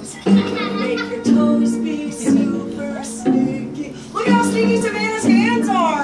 toes. Make your toes be super sticky. Look how sticky Savannah's hands are.